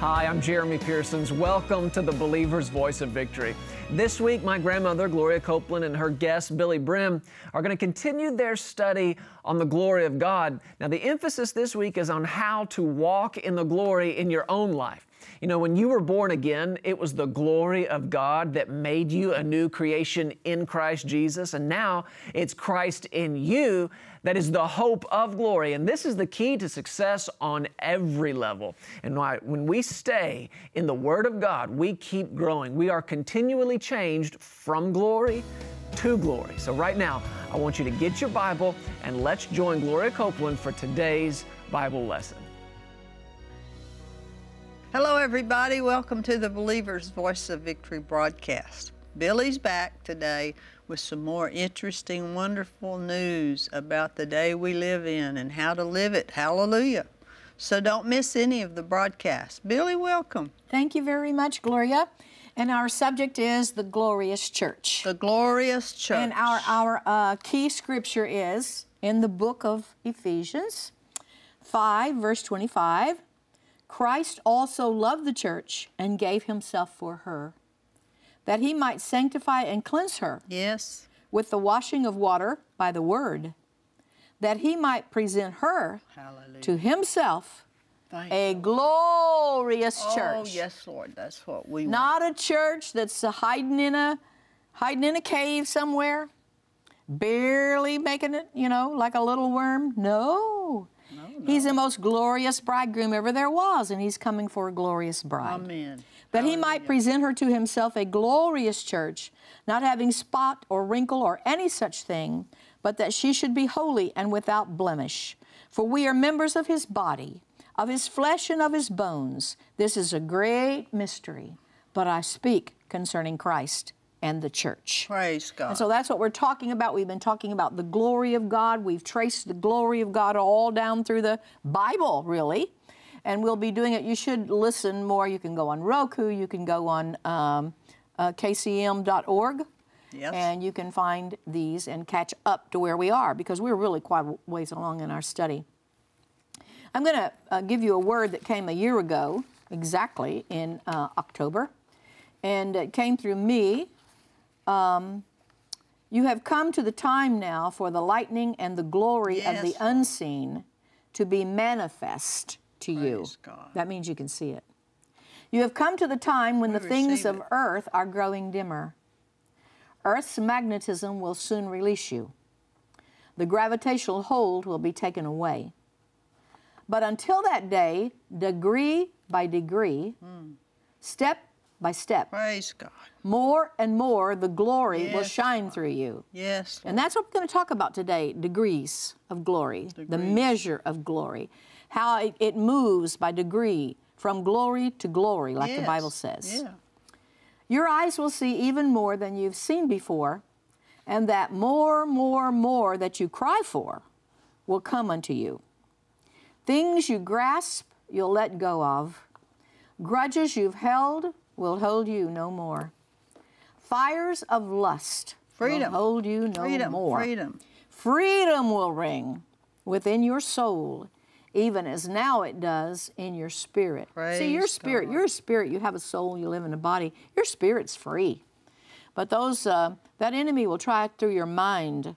Hi, I'm Jeremy Pearsons. Welcome to the Believer's Voice of Victory. This week, my grandmother, Gloria Copeland, and her guest, Billye Brim, are going to continue their study on the glory of God. Now, the emphasis this week is on how to walk in the glory in your own life. You know, when you were born again, it was the glory of God that made you a new creation in Christ Jesus. And now it's Christ in you that is the hope of glory. And this is the key to success on every level. And why, when we stay in the Word of God, we keep growing. We are continually changed from glory to glory. So, right now, I want you to get your Bible and let's join Gloria Copeland for today's Bible lesson. Hello, everybody. Welcome to the Believer's Voice of Victory broadcast. Billye's back today with some more interesting, wonderful news about the day we live in and how to live it. Hallelujah. So don't miss any of the broadcasts. Billye, welcome. Thank you very much, Gloria. And our subject is the glorious church. The glorious church. And our, our uh, key scripture is in the book of Ephesians 5, verse 25. Christ also loved the church and gave himself for her, that he might sanctify and cleanse her. Yes. With the washing of water by the word, that he might present her Hallelujah. to himself Thank a you. glorious Oh, church. Oh, yes, Lord. That's what we Not want. a church that's hiding in a hiding in a cave somewhere, barely making it, you know, like a little worm. No. He's the most glorious bridegroom ever there was, and he's coming for a glorious bride. Amen. That he might present her to himself a glorious church, not having spot or wrinkle or any such thing, but that she should be holy and without blemish. For we are members of his body, of his flesh and of his bones. This is a great mystery, but I speak concerning Christ and the church. Praise God. And so that's what we're talking about. We've been talking about the glory of God. We've traced the glory of God all down through the Bible, really. And we'll be doing it. You should listen more. You can go on Roku, you can go on um, uh, kcm.org, yes. and you can find these and catch up to where we are because we're really quite a ways along in our study. I'm going to uh, give you a word that came a year ago, exactly in uh, October, and it came through me. Um, you have come to the time now for the lightning and the glory of the unseen to be manifest to you. God. That means you can see it. You have come to the time when We the things of it. earth are growing dimmer. Earth's magnetism will soon release you. The gravitational hold will be taken away. But until that day, degree by degree, Hmm. step by step, Praise God. more and more the glory will Yes, shine through you. Yes. And that's what we're going to talk about today degrees of glory, the measure of glory, how it, it moves by degree from glory to glory, like the Bible says. Yeah. Your eyes will see even more than you've seen before, and that more, more, more that you cry for will come unto you. Things you grasp, you'll let go of. Grudges you've held will hold you no more. Fires of lust Freedom. will hold you no freedom. more. Freedom. Freedom will ring within your soul, even as now it does in your spirit. See, your spirit, God. you're a spirit, you have a soul, you live in a body. Your spirit's free. But those uh, that enemy will try through your mind,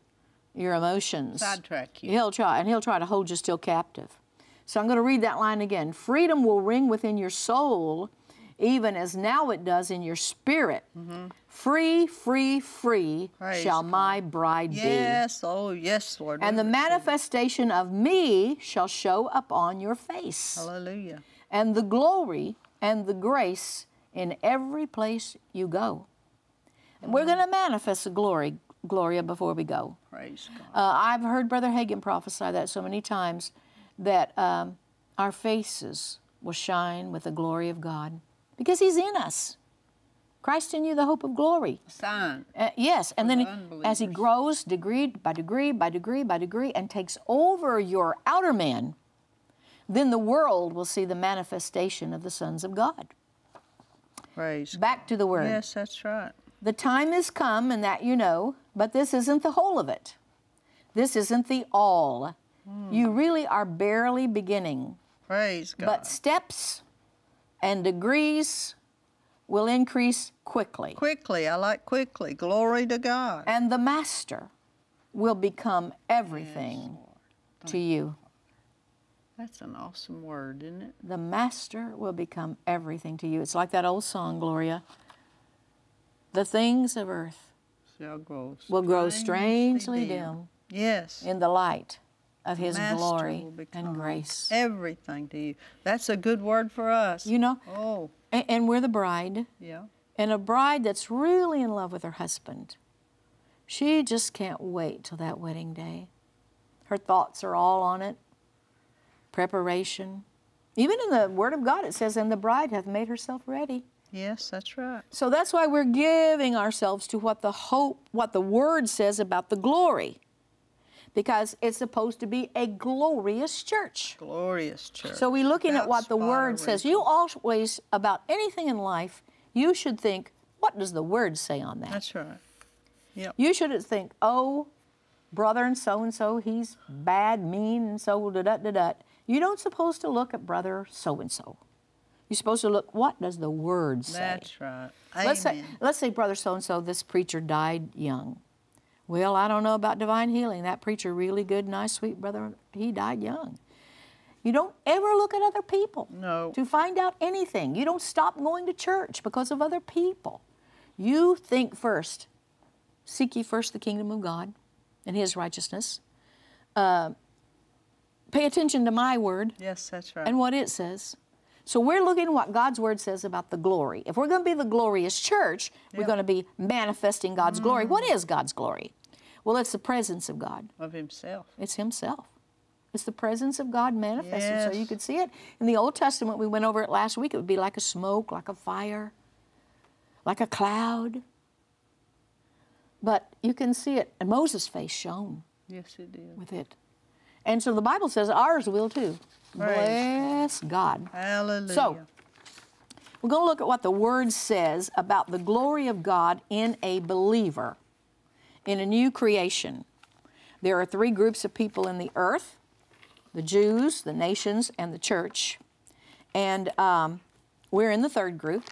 your emotions. Sidetrack you. He'll try, and he'll try to hold you still captive. So I'm going to read that line again. Freedom will ring within your soul, even as now it does in your spirit. Free, free, free Mm-hmm. Praise shall God. my bride be. Yes. Oh, yes, Lord. And the manifestation of me shall show upon your face, Hallelujah. and the glory and the grace in every place you go. And we're going to manifest the glory, Gloria, before we go. Praise God. Uh, I've heard Brother Hagin prophesy that so many times that um, our faces will shine with the glory of God because He's in us. Christ in you, the hope of glory. Sign. Uh, yes, and then the as he grows degree by degree by degree by degree and takes over your outer man, then the world will see the manifestation of the sons of God. Praise Back to the word. Yes, that's right. The time has come, and that you know, but this isn't the whole of it. This isn't the all. Hmm. You really are barely beginning. Praise God. But steps and degrees will increase quickly. Quickly, I like quickly. Glory to God. And the master will become everything to you. That's an awesome word, isn't it? The master will become everything to you. It's like that old song, Gloria. The things of earth grow will grow strangely dim Yes. in the light of his Master glory and grace. Everything to you. That's a good word for us. You know, Oh, and, and we're the bride, yeah. and a bride that's really in love with her husband. She just can't wait till that wedding day. Her thoughts are all on it. Preparation. Even in the Word of God, it says, And the bride hath made herself ready. Yes, that's right. So that's why we're giving ourselves to what the hope, what the Word says about the glory. Because it's supposed to be a glorious church. Glorious church. So we're looking at what the Word says. You always, about anything in life, you should think, what does the Word say on that? That's right. Yep. You shouldn't think, oh, brother and so and so, he's bad, mean, and so da da da da. You don't supposed to look at brother so and so. You're supposed to look, what does the Word say? That's right. Let's say, let's say brother so and so, this preacher died young. Well, I don't know about divine healing. That preacher, really good, nice, sweet brother, he died young. You don't ever look at other people No. to find out anything. You don't stop going to church because of other people. You think first. Seek ye first the kingdom of God and His righteousness. Uh, pay attention to my word Yes, that's right. and what it says. So we're looking at what God's word says about the glory. If we're going to be the glorious church, we're going to be manifesting God's glory. What is God's glory? Well, it's the presence of God. of himself. It's Himself. It's the presence of God manifested so you could see it. In the Old Testament, we went over it last week, it would be like a smoke, like a fire, like a cloud. But you can see it, and Moses' face shone Yes, it did. with it. And so the Bible says ours will too. Praise Bless God. Hallelujah. So, we're going to look at what the Word says about the glory of God in a believer, in a new creation. There are three groups of people in the earth the Jews, the nations, and the church. And um, we're in the third group.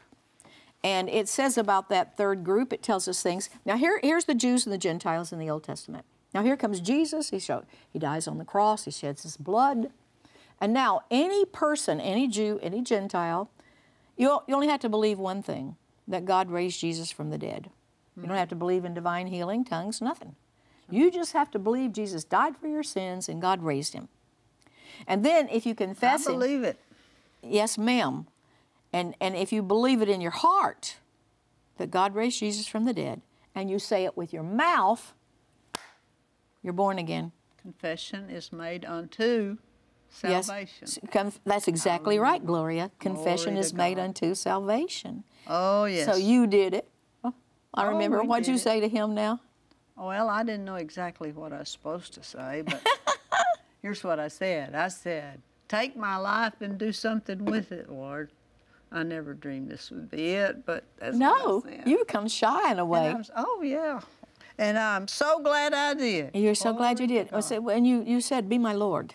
And it says about that third group, it tells us things. Now, here, here's the Jews and the Gentiles in the Old Testament. Now, here comes Jesus. He, showed, he dies on the cross, he sheds his blood. And now, any person, any Jew, any Gentile, you, you only have to believe one thing that God raised Jesus from the dead. You don't have to believe in divine healing, tongues, nothing. You just have to believe Jesus died for your sins and God raised him. And then, if you I confess him, believe it. yes, ma'am, and, and if you believe it in your heart that God raised Jesus from the dead, and you say it with your mouth, you're born again. Confession is made unto salvation. Yes, that's exactly right, Gloria. Confession Glory is made unto salvation. Oh, yes. So you did it. Oh, I Oh, remember. we What'd did you say to him now? Well, I didn't know exactly what I was supposed to say, but here's what I said. I said, Take my life and do something with it, Lord. I never dreamed this would be it, but that's No, what I said. you become shy in a And way. Was- oh, yeah. And I'm so glad I did. You're so glad you did. I said, and you, you said, Be my Lord.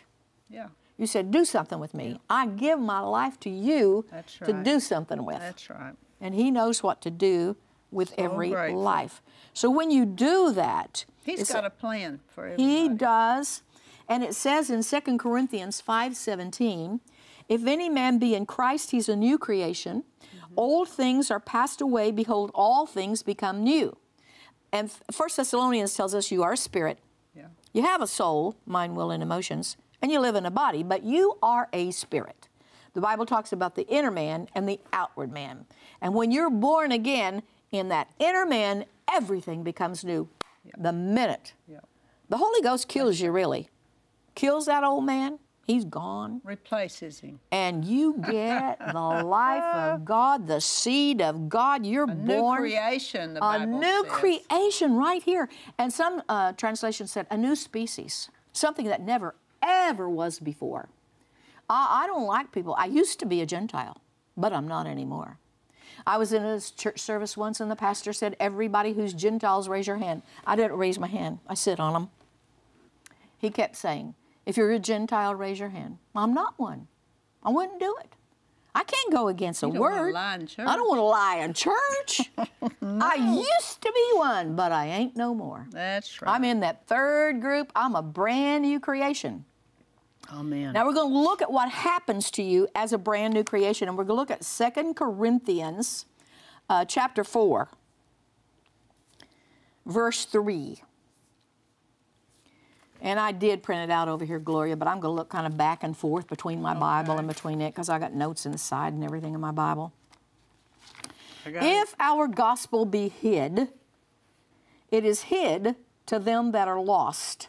Yeah, You said, Do something with me. I give my life to you That's to do something with. that's right. and He knows what to do with every grateful. life. So when you do that, he's got a plan for everybody. He does. And it says in 2 Corinthians 5:17, if any man be in Christ, he's a new creation. Mm-hmm. Old things are passed away, behold all things become new. And 1 Thessalonians tells us you are a spirit. Yeah. You have a soul, mind, will, and emotions, and you live in a body, but you are a spirit. The Bible talks about the inner man and the outward man. And when you're born again, in that inner man, everything becomes new the minute. Yeah. The Holy Ghost kills you, really. Kills that old man, he's gone. Replaces him. And you get the life of God, the seed of God. You're A new creation, the a Bible new says. creation right here. And some uh, translations said a new species, something that never, ever was before. I, I don't like people. I used to be a Gentile, but I'm not anymore. I was in a church service once, and the pastor said, Everybody who's Gentiles, raise your hand. I didn't raise my hand, I sit on them. He kept saying, If you're a Gentile, raise your hand. I'm not one. I wouldn't do it. I can't go against a You don't word. I don't want to lie in church. I used to be one, but I ain't no more. That's right. I'm in that third group. I'm a brand new creation. Amen. Now we're going to look at what happens to you as a brand new creation, and we're going to look at Second Corinthians uh, chapter 4, verse 3. And I did print it out over here, Gloria, but I'm going to look kind of back and forth between my Bible and between it because I got notes inside and everything in my Bible. I got it. If our gospel be hid, it is hid to them that are lost.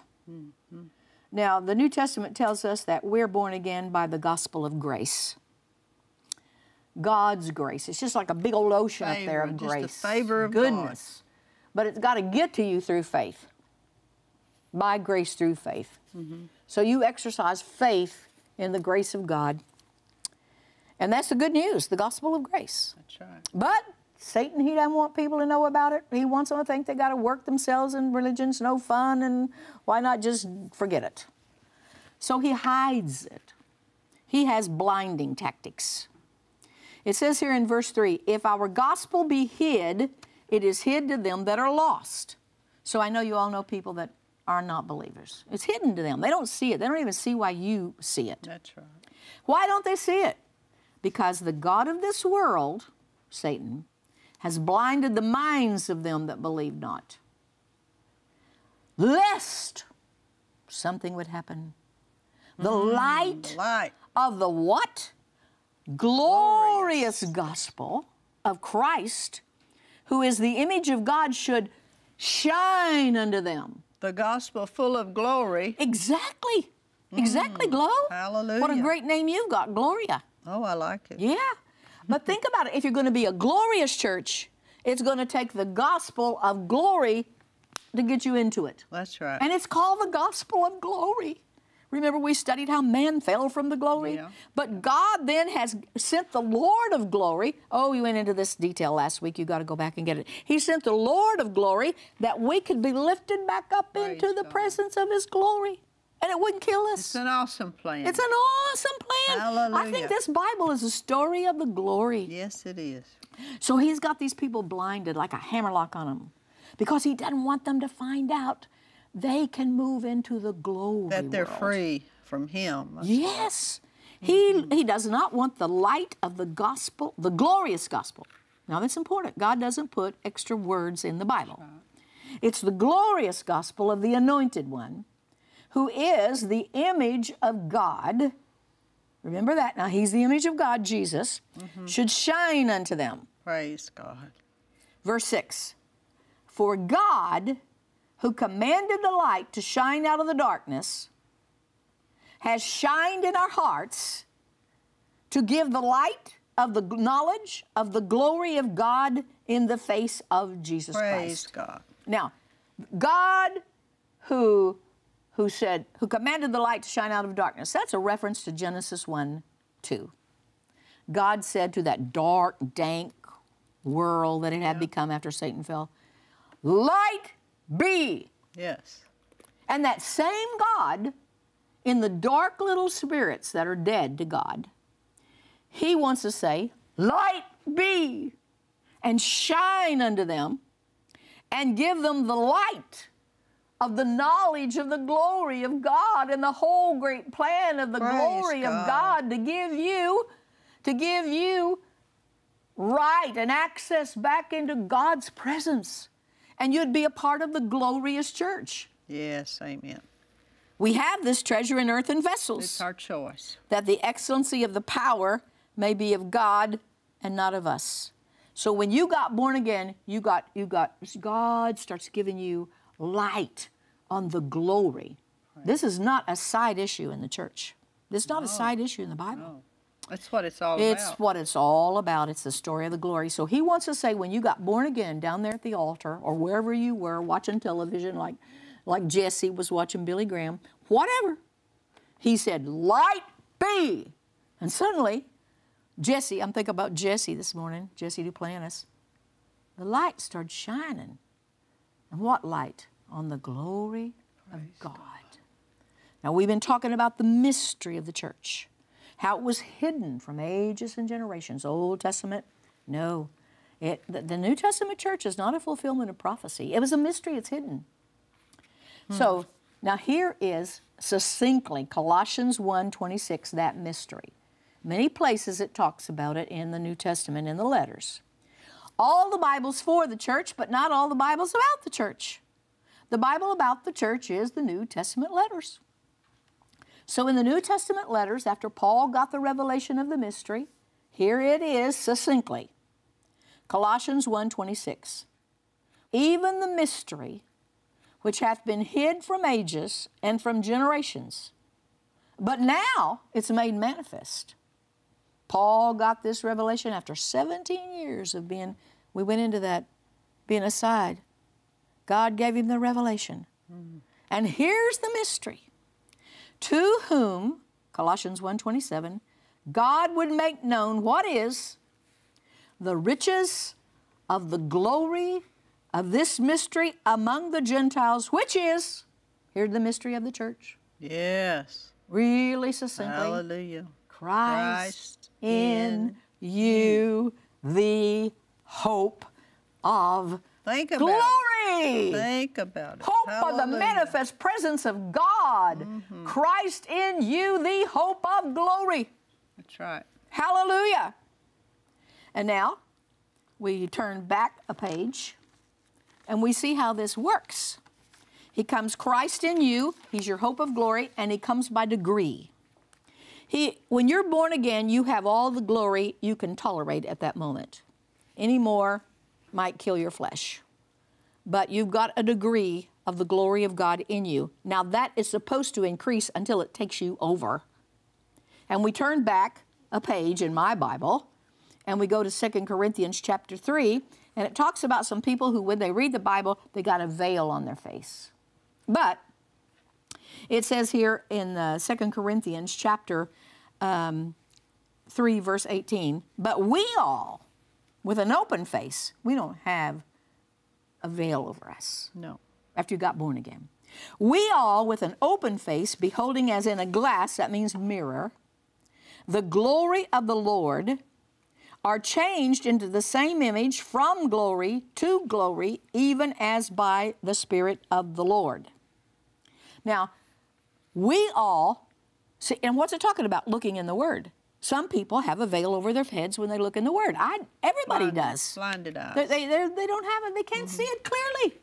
Now, the New Testament tells us that we're born again by the gospel of grace. God's grace. It's just like a big old ocean up there Favor, of just the grace. favor of God. goodness. But it's got to get to you through faith. By grace through faith. Mm-hmm. So you exercise faith in the grace of God. And that's the good news, the gospel of grace. That's right. But Satan, he doesn't want people to know about it. He wants them to think they got to work themselves and religion's no fun and why not just forget it? So he hides it. He has blinding tactics. It says here in verse 3 if our gospel be hid, it is hid to them that are lost. So I know you all know people that are not believers. It's hidden to them. They don't see it. They don't even see why you see it. That's right. Why don't they see it? Because the God of this world, Satan, has blinded the minds of them that believe not. Lest something would happen. The mm, light Light. of the what? Glorious gospel of Christ, who is the image of God, should shine unto them. The gospel full of glory. Exactly. Exactly, mm, Glow. Hallelujah. What a great name you've got, Gloria. Oh, I like it. Yeah. But think about it. If you're going to be a glorious church, it's going to take the gospel of glory to get you into it. That's right. And it's called the gospel of glory. Remember, we studied how man fell from the glory? Yeah. But God then has sent the Lord of glory. Oh, we went into this detail last week. You got to go back and get it. He sent the Lord of glory that we could be lifted back up Praise into the God. presence of His glory. And it wouldn't kill us. it's an awesome plan. It's an awesome plan. Hallelujah. I think this Bible is a story of the glory. yes, it is. So he's got these people blinded like a hammerlock on them because he doesn't want them to find out they can move into the glory. That they're world. free from Him. Yes. He, he does not want the light of the gospel, the glorious gospel. Now that's important. God doesn't put extra words in the Bible. It's the glorious gospel of the anointed one who is the image of God. Remember that. Now he's the image of God, Jesus, mm-hmm. should shine unto them. Praise God. Verse 6 For God, who commanded the light to shine out of the darkness, has shined in our hearts to give the light of the knowledge of the glory of God in the face of Jesus Praise Christ. Praise God. Now, God who who said who commanded the light to shine out of darkness. That's a reference to Genesis 1 2. God said to that dark, dank world that it had become after Satan fell, Light be. Yes. And that same God, in the dark little spirits that are dead to God, He wants to say, Light be, and shine unto them, and give them the light of the knowledge of the glory of God and the whole great plan of the Praise glory of God. God to give you, to give you right and access back into God's presence. And you'd be a part of the glorious church. Yes, amen. We have this treasure in earthen vessels, It's our choice. that the excellency of the power may be of God and not of us. So when you got born again, you got you got God starts giving you light on the glory. This is not a side issue in the church. This is not a side issue in the Bible. That's what it's all It's about. what it's all about. It's the story of the glory. So he wants to say when you got born again down there at the altar or wherever you were watching television like like Jesse was watching Billy Graham, whatever. He said, "Light be." And suddenly, Jesse, I'm thinking about Jesse this morning, Jesse Duplantis. The light started shining. And what light? On the glory of God. Now, we've been talking about the mystery of the church, how it was hidden from ages and generations. Old Testament, no. It, the, the New Testament church is not a fulfillment of prophecy. It was a mystery, it's hidden. Hmm. So now here is succinctly Colossians 1:26 that mystery. Many places it talks about it in the New Testament in the letters. All the Bible's for the church, but not all the Bible's about the church. The Bible about the church is the New Testament letters. So in the New Testament letters, after Paul got the revelation of the mystery, here it is succinctly. Colossians 1:26. Even the mystery which hath been hid from ages and from generations, but now it's made manifest. Paul got this revelation after 17 years of being, we went into that, being aside. God gave him the revelation. And here's the mystery. To whom, Colossians 1:27, God would make known what is the riches of the glory of this mystery among the Gentiles, which is, here's the mystery of the church, Yes. really succinctly. Hallelujah. Christ Christ in in you, the hope of Think about glory. it. Think about it. Hope of the manifest presence of God. Mm-hmm. Christ in you, the hope of glory. That's right. Hallelujah. And now we turn back a page and we see how this works. He comes Christ in you, he's your hope of glory, and he comes by degree. He, when you're born again, you have all the glory you can tolerate at that moment. Any more might kill your flesh. But you've got a degree of the glory of God in you. Now that is supposed to increase until it takes you over. And we turn back a page in my Bible and we go to 2 Corinthians chapter 3 and it talks about some people who when they read the Bible they got a veil on their face. But it says here in uh, 2 Corinthians chapter um, 3 verse 18, but we all with an open face, we don't have a veil over us No. after you got born again. We all, with an open face, beholding as in a glass, that means mirror, the glory of the Lord, are changed into the same image from glory to glory, even as by the Spirit of the Lord. Now, we all see, and what's it talking about? Looking in the Word. Some people have a veil over their heads when they look in the Word. I, everybody Blinded- does. Blinded eyes. They, they, they're- don't have it, they can't see it clearly.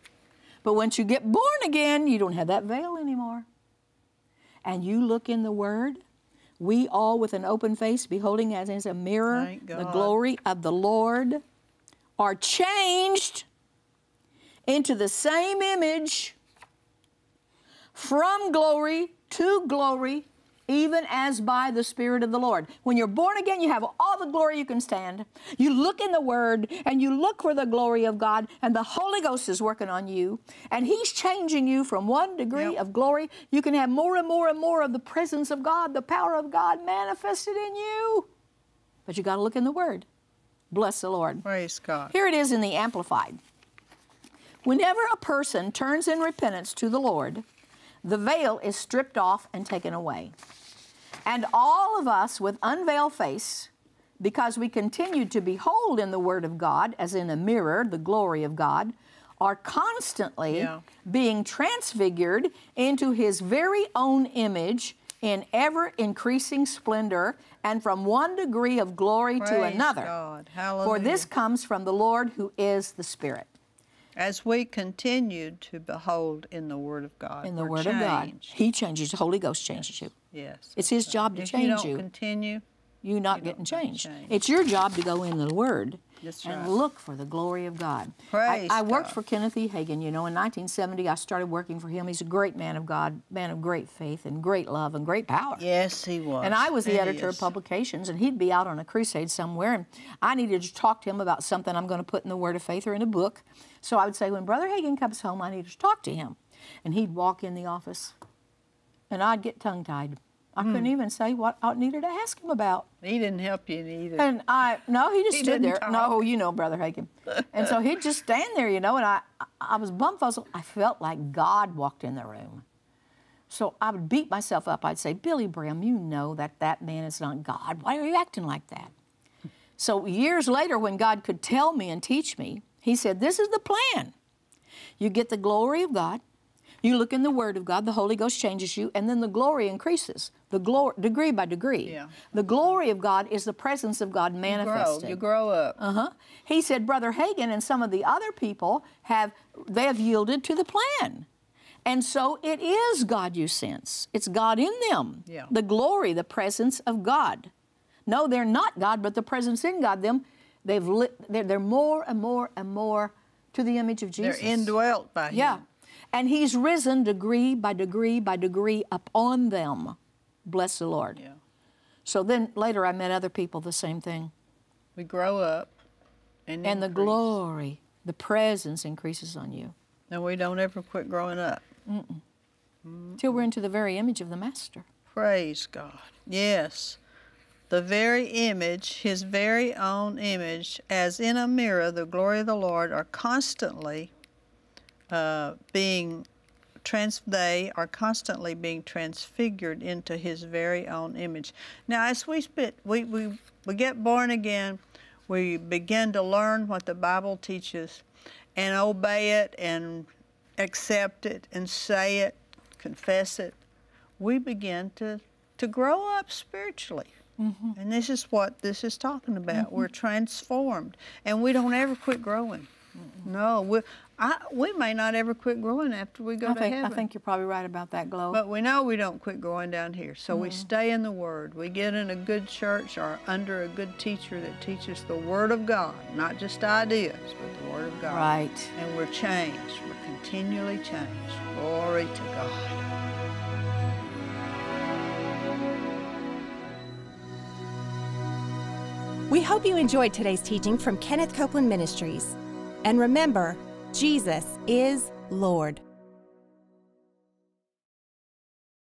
But once you get born again, you don't have that veil anymore. And you look in the Word, we all with an open face, beholding as in a mirror the glory of the Lord, are changed into the same image from glory to glory, even as by the Spirit of the Lord. When you're born again, you have all the glory you can stand. You look in the Word and you look for the glory of God, and the Holy Ghost is working on you, and He's changing you from one degree Yep. of glory. You can have more and more and more of the presence of God, the power of God manifested in you. But you got to look in the Word. Bless the Lord. Praise God. Here it is in the Amplified. Whenever a person turns in repentance to the Lord, the veil is stripped off and taken away. And all of us with unveiled face, because we continue to behold in the Word of God, as in a mirror, the glory of God, are constantly Yeah. being transfigured into His very own image in ever increasing splendor and from one degree of glory to another. For this comes from the Lord who is the Spirit. As we continue to behold in the Word of God. In the Word of God. He changes. The Holy Ghost changes you. Yes. It's His job to if you change don't you. continue, You're not you getting changed. changed. It's your job to go in the Word That's and right. look for the glory of God. Praise I, I worked God. for Kenneth E. Hagin. You know, in 1970, I started working for him. He's a great man of God, man of great faith and great love and great power. yes, he was. And I was the He editor is. of publications, and he'd be out on a crusade somewhere, and I needed to talk to him about something I'm going to put in the Word of Faith or in a book. So I would say, when Brother Hagin comes home, I need to talk to him. And he'd walk in the office, and I'd get tongue tied. I couldn't Hmm. even say what I needed to ask him about. He didn't help you either. And I no, he just He stood there. No, you know, Brother Hagin. and so he'd just stand there, you know, and I I was bumfuzzled. I felt like God walked in the room. So I would beat myself up. I'd say, Billye Brim, you know that that man is not God. Why are you acting like that? So years later, when God could tell me and teach me, He said, This is the plan. You get the glory of God. You look in the Word of God, the Holy Ghost changes you, and then the glory increases, the glory degree by degree. Yeah. The glory of God is the presence of God grow. manifested. You grow up. Uh-huh. He said Brother Hagin and some of the other people have they have yielded to the plan. And so it is God you sense. It's God in them. Yeah. The glory, the presence of God. No, they're not God, but the presence in God. Them, they've lit, they're, they're more and more and more to the image of Jesus. They're indwelt by Yeah. And He's risen degree by degree by degree upon them. Bless the Lord. Yeah. So then later I met other people, the same thing. We grow up. And, And the glory, the presence increases on you And we don't ever quit growing up. till we're into the very image of the Master. Praise God. Yes. The very image, his very own image, as in a mirror, the glory of the Lord are constantly uh, being trans they are constantly being transfigured into his very own image. Now as we spit we, we, we get born again, we begin to learn what the Bible teaches and obey it and accept it and say it, confess it, we begin to, to grow up spiritually. And this is what this is talking about. We're transformed, and we don't ever quit growing. No, we, I, we may not ever quit growing after we go I to think, I think you're probably right about that, Glow. But we know we don't quit growing down here. So we mm. stay in the Word. We get in a good church or under a good teacher that teaches the Word of God, not just ideas, but the Word of God. right. And we're changed. We're continually changed. Glory to God. We hope you enjoyed today's teaching from Kenneth Copeland Ministries. And remember, Jesus is Lord.